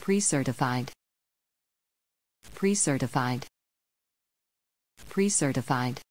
Pre-certified. Pre-certified. Pre-certified.